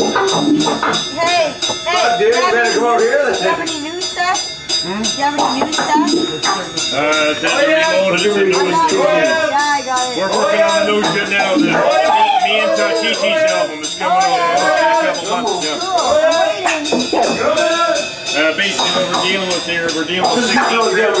Hey, hey, dude, you better come over here Do you have then. any new stuff? Do you have any new stuff? Uh, it's that reloaded, it's a I'm new not Yeah, I got it. We're it. working on the new shit now. The, me, me and Tachichi's album is coming out in a couple months. Yeah. Cool. I'm waiting. Uh, basically, what we're dealing with here, we're dealing with 16 grams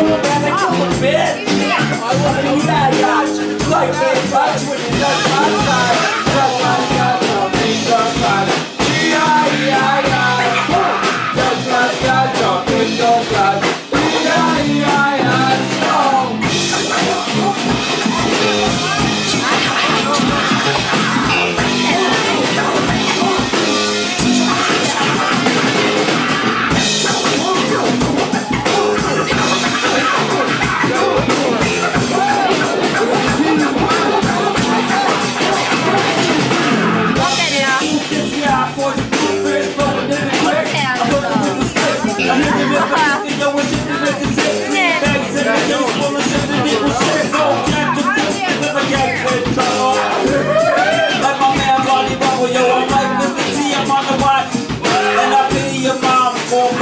it in, feel it, and it come a bitch. I wanna be that guy, like me, touch when you touch my side.